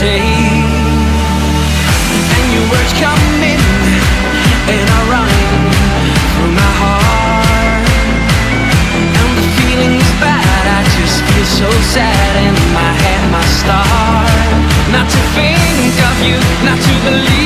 say And your words come in And I run through my heart. And the feeling is bad I just feel so sad And my head, my star, Not to think of you Not to believe.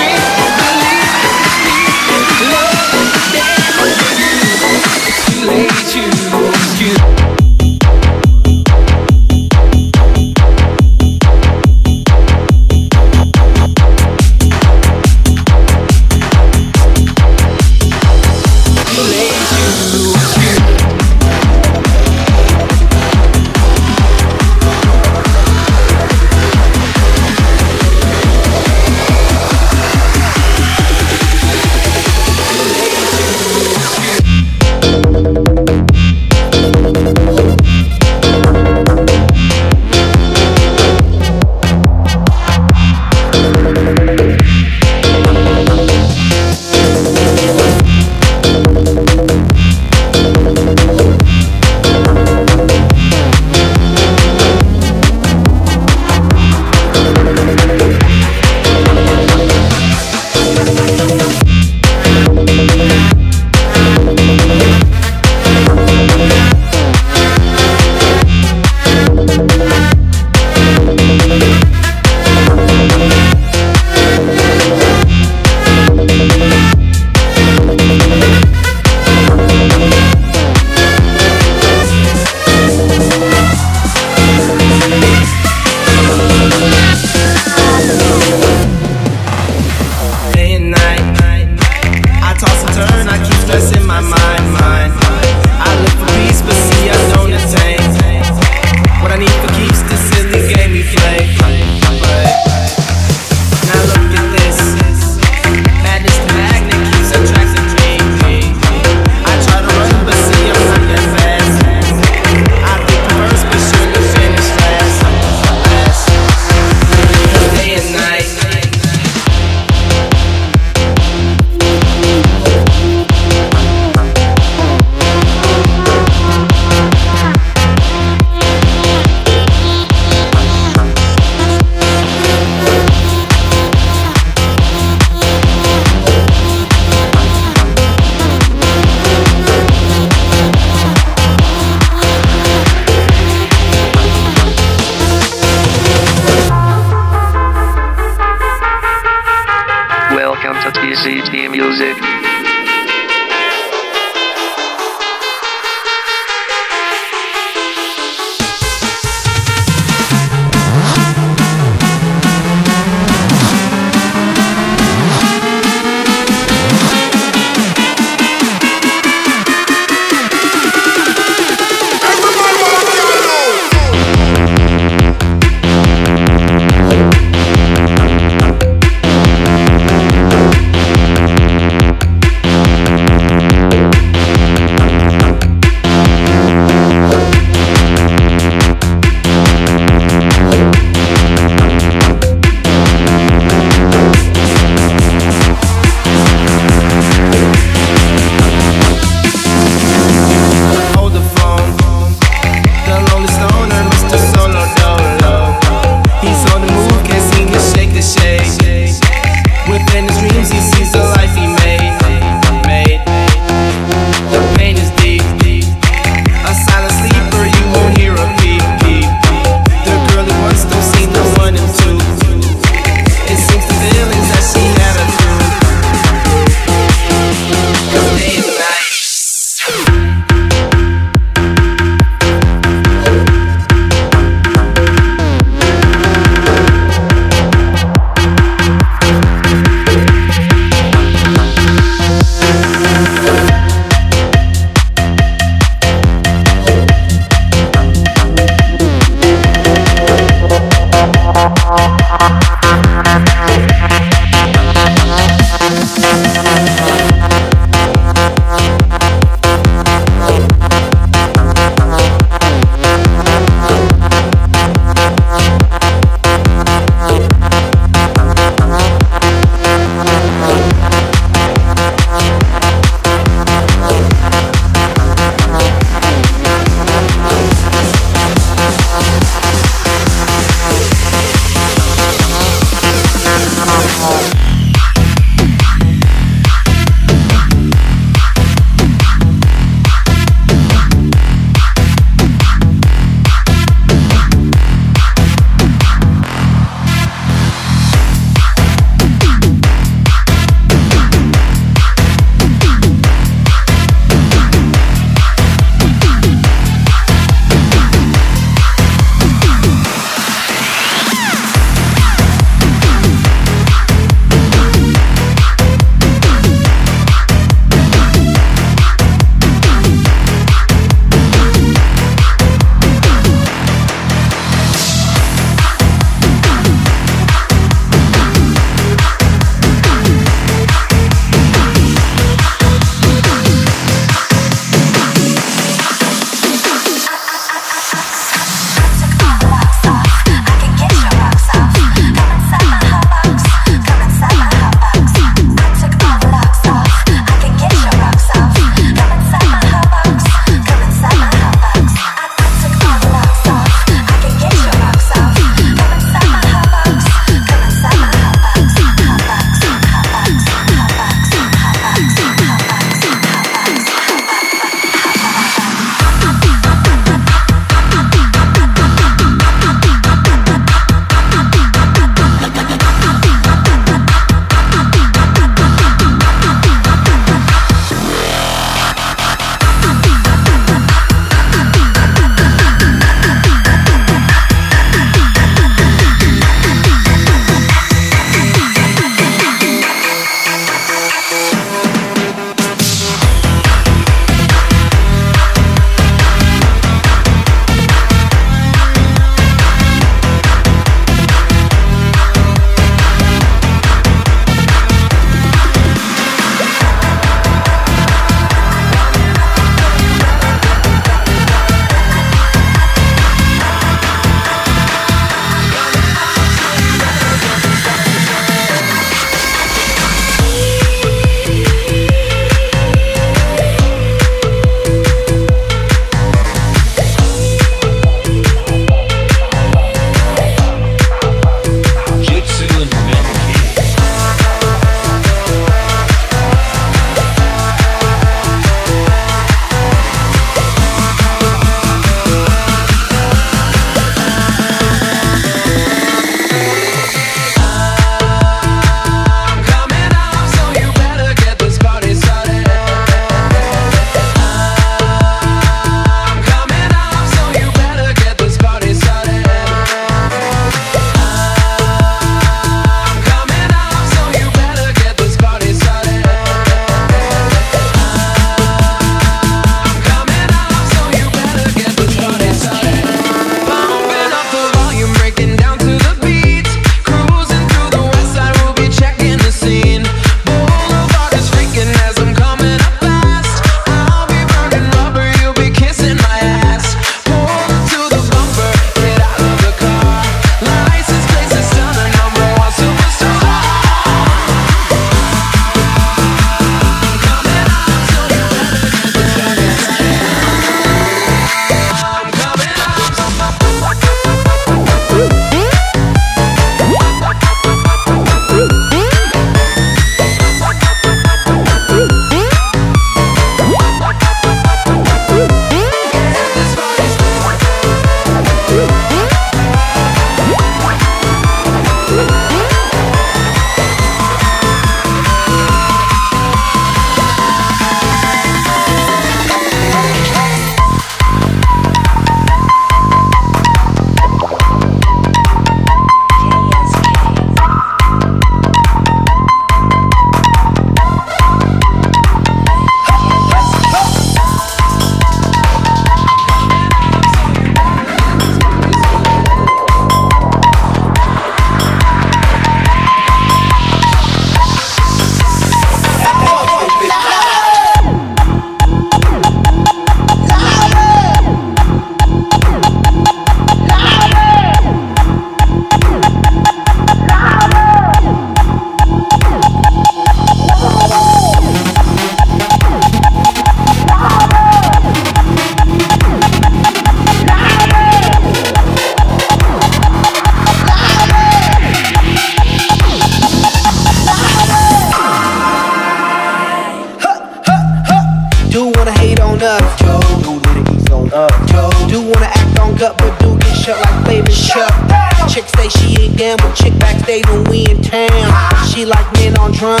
Drum,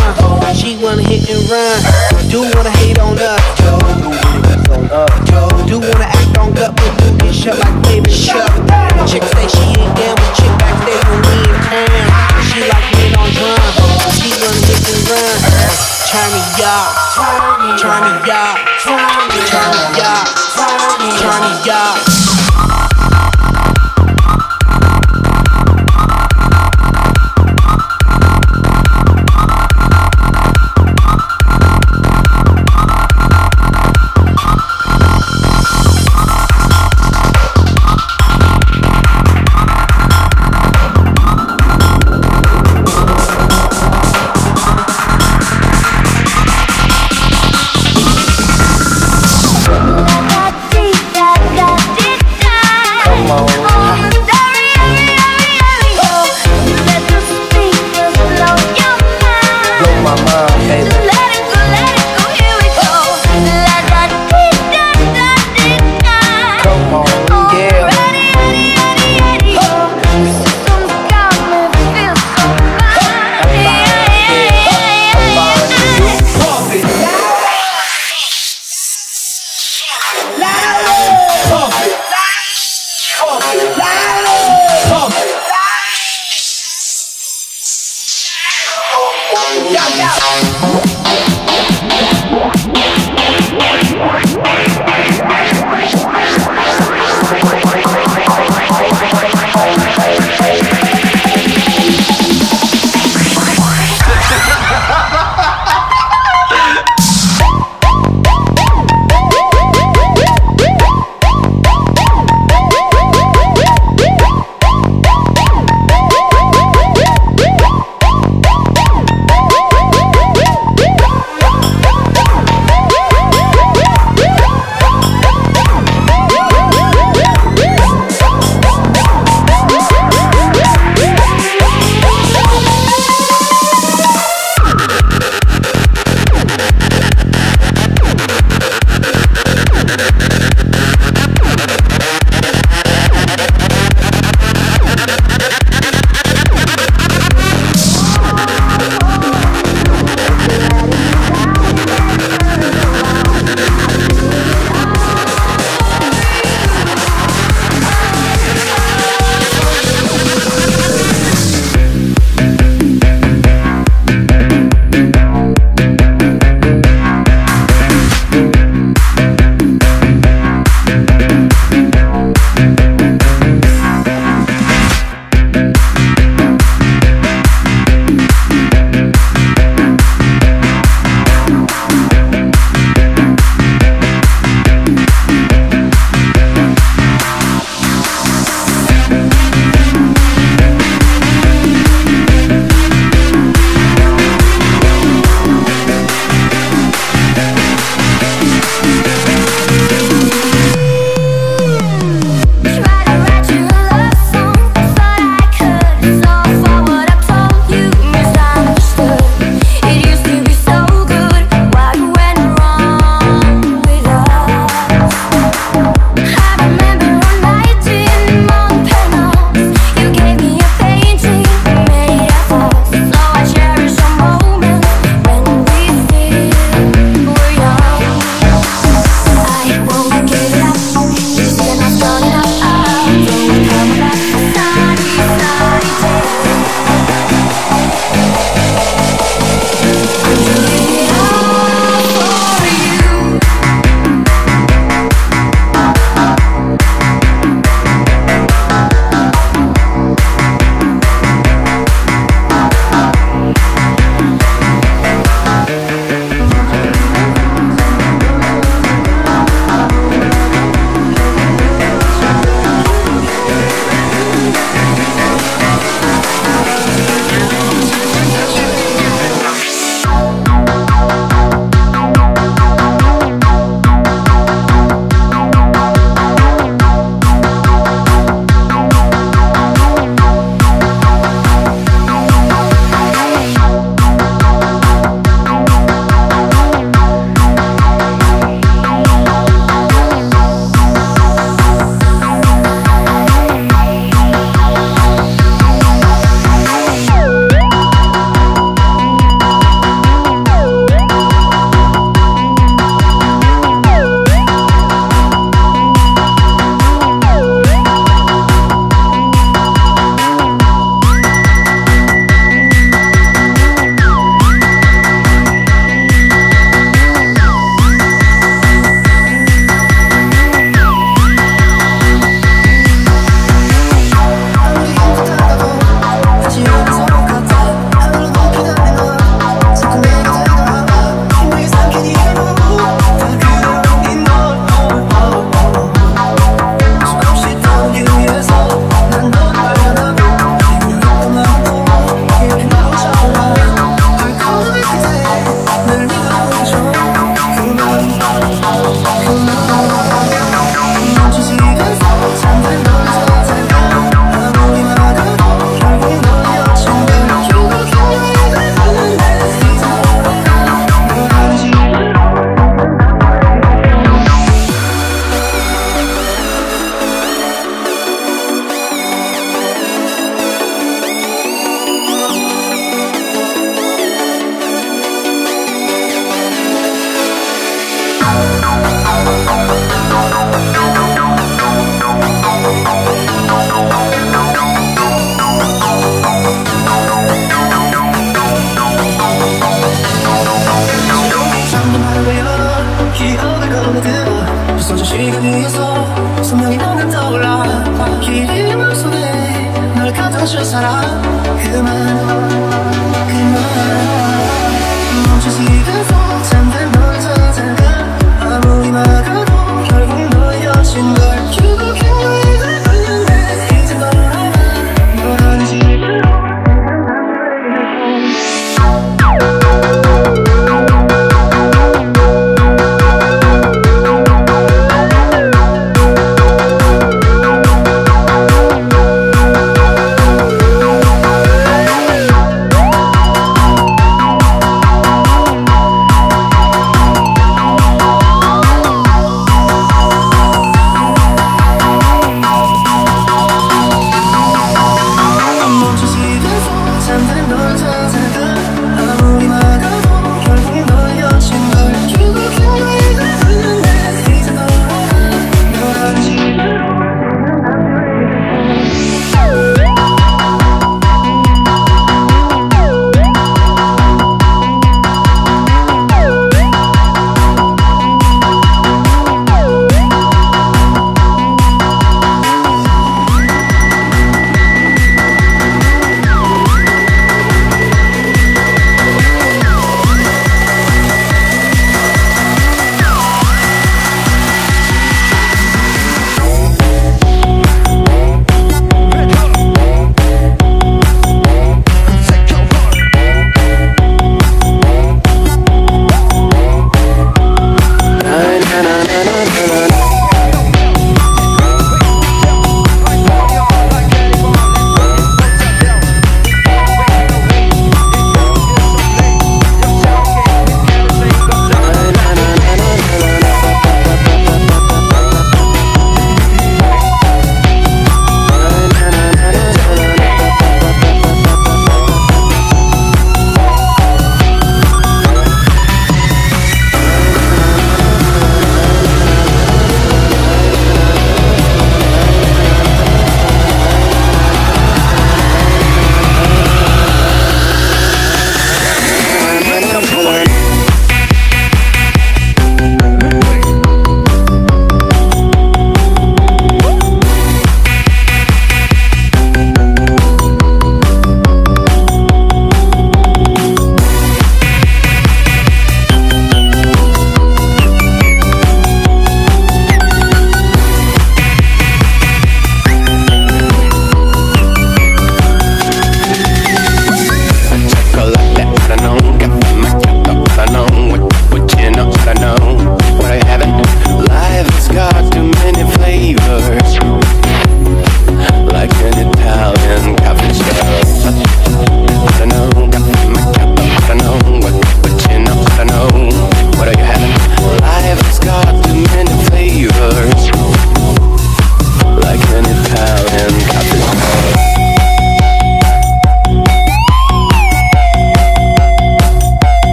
she wanna hit and run. Do wanna hate on us, do wanna act on gut, but do get shut like baby Chuck. Chick say she ain't gamble, chick backstage when we in town. She like men on drum, she wanna hit and run. Turn me up, turn me up, turn me up, turn me up. Welcome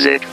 Music.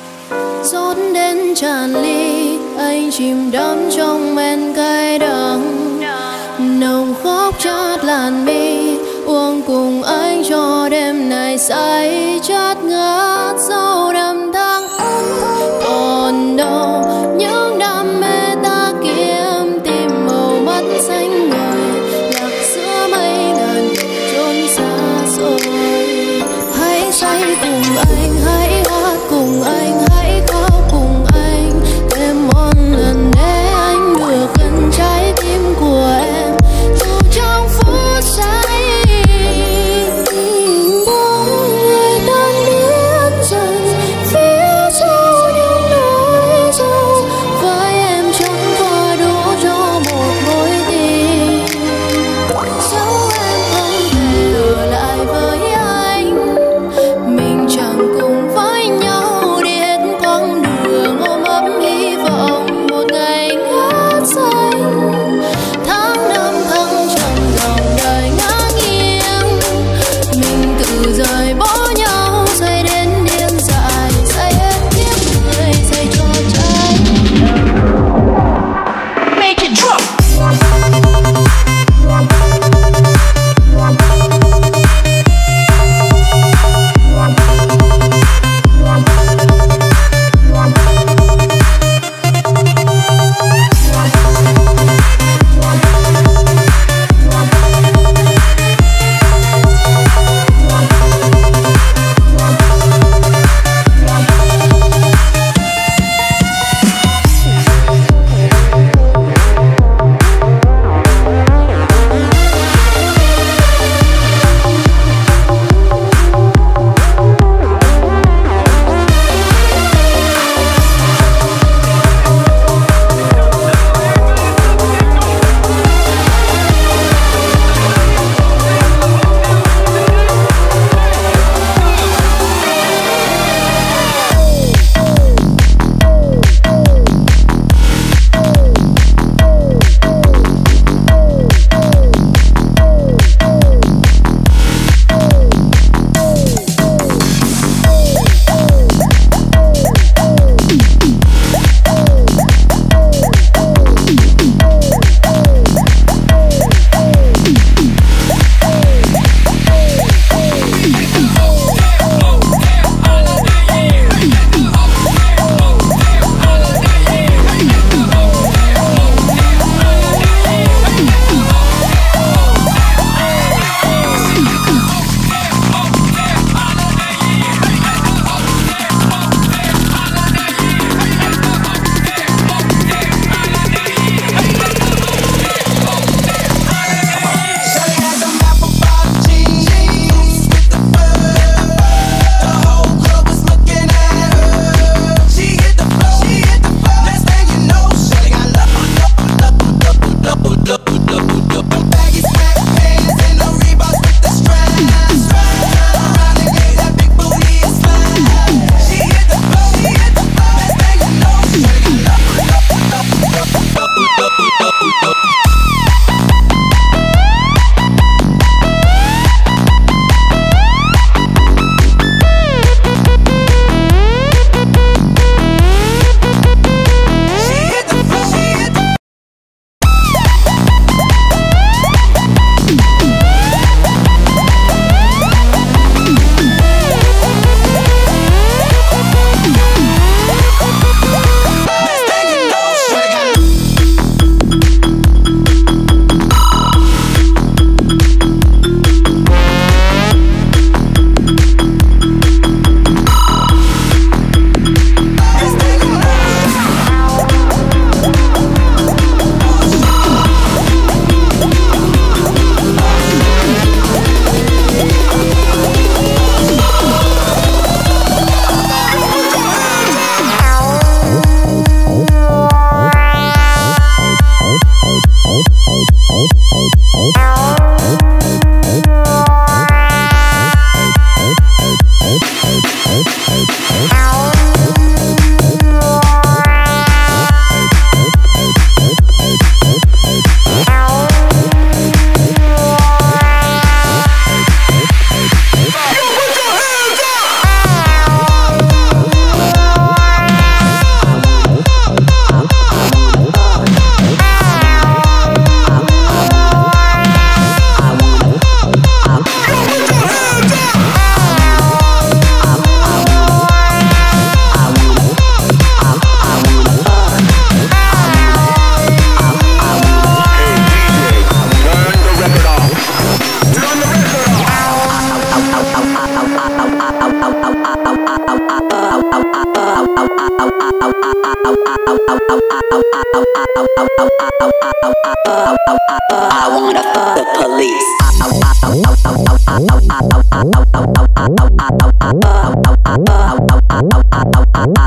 I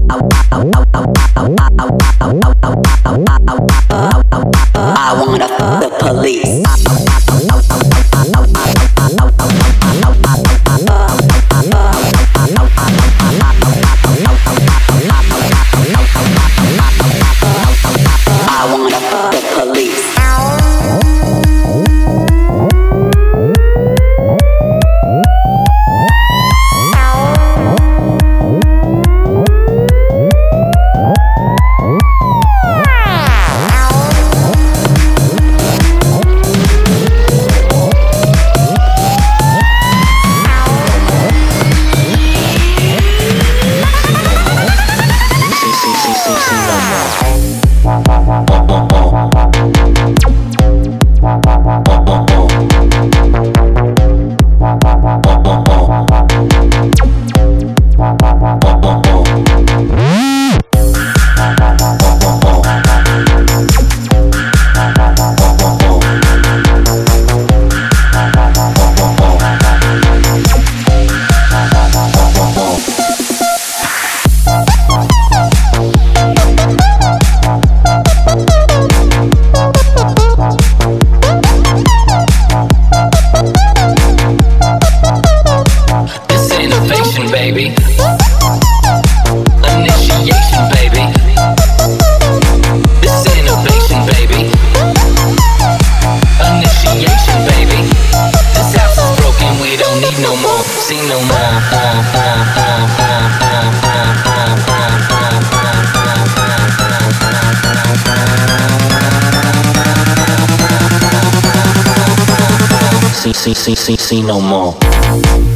wanna fuck the police. see, see, see, see no more.